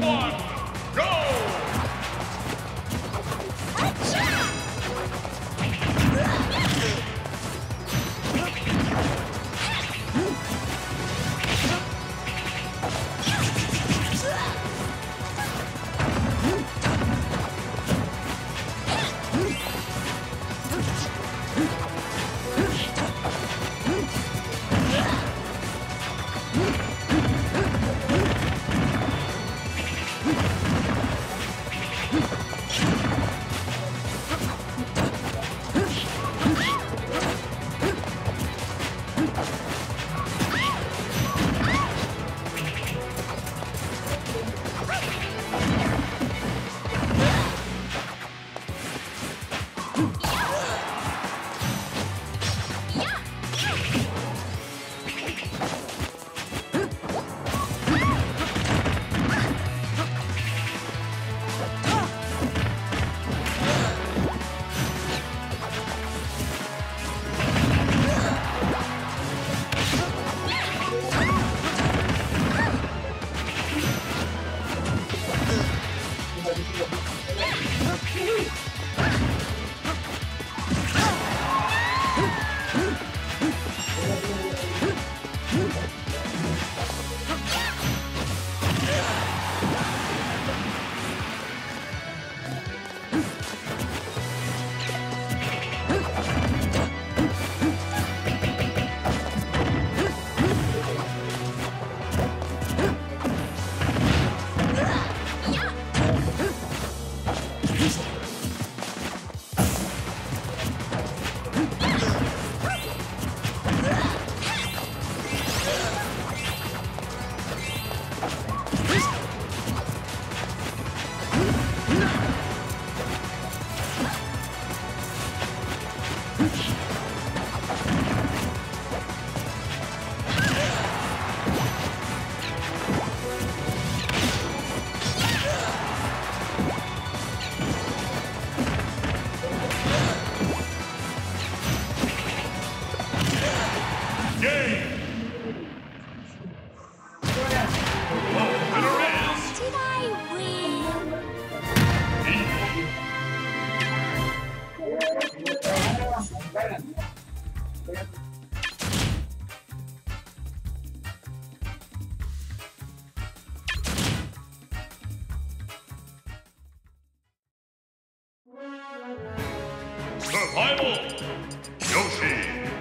one, Survival! Yoshi! Three,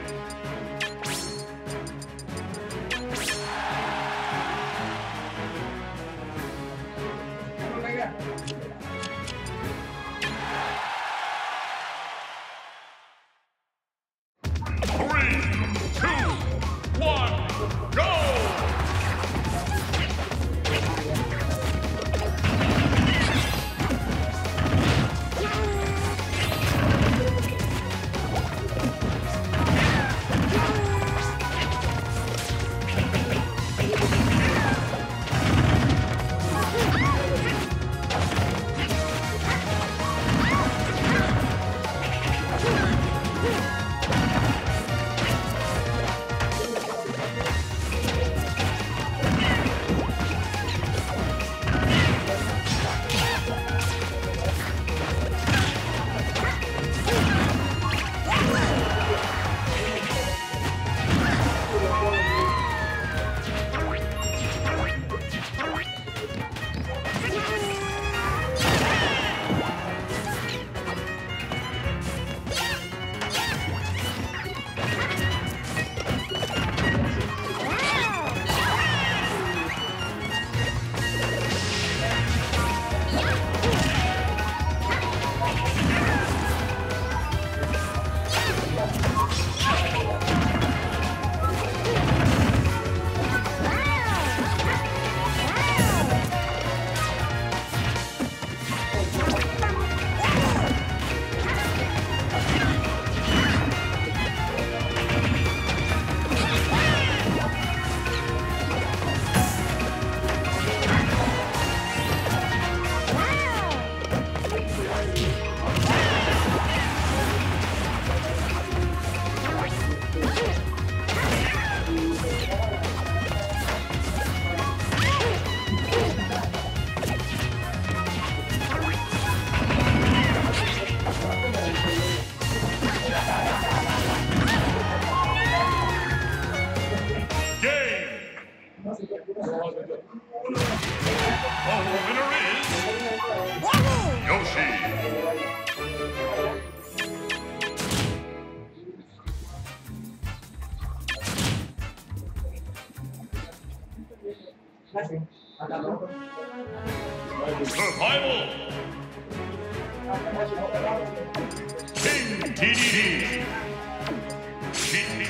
Survival. King DDD. GT.